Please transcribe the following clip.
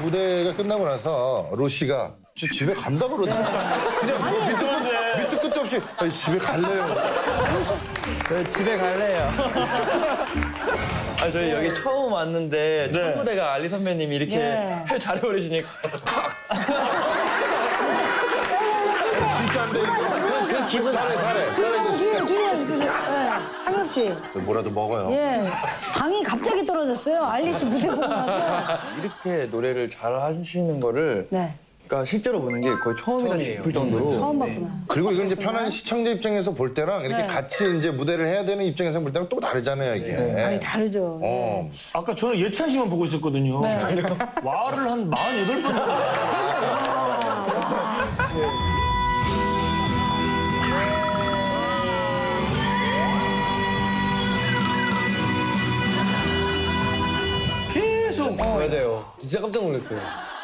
무대가 끝나고 나서 로시가 저 집에 간다 그러더라고. 그냥 뭐 죄송한데. 밑도 끝도 없이 아니, 집에 갈래요. 저희 집에 갈래요. 아 저희 여기 처음 왔는데 첫 네. 무대가 알리 선배님이 이렇게 예. 표 잘 해버리시니까 진짜 안 돼. 제 기분 뒤에 뒤에 뒤에. 예. 상엽 씨. 뭐라도 먹어요. 예. 떨어졌어요. 알리 씨 무대 보고 나서. 이렇게 노래를 잘 하시는 거를 네. 그러니까 실제로 보는 게 거의 처음이다 싶을 정도로 처음 봤구나. 그리고 이걸 이제 편한 시청자 입장에서 볼 때랑 이렇게 네. 같이 이제 무대를 해야 되는 입장에서 볼 때랑 또 다르잖아요 이게. 아니 다르죠. 어. 아까 저는 예찬 씨만 보고 있었거든요. 와를 한 48번 맞아요. 진짜 깜짝 놀랐어요.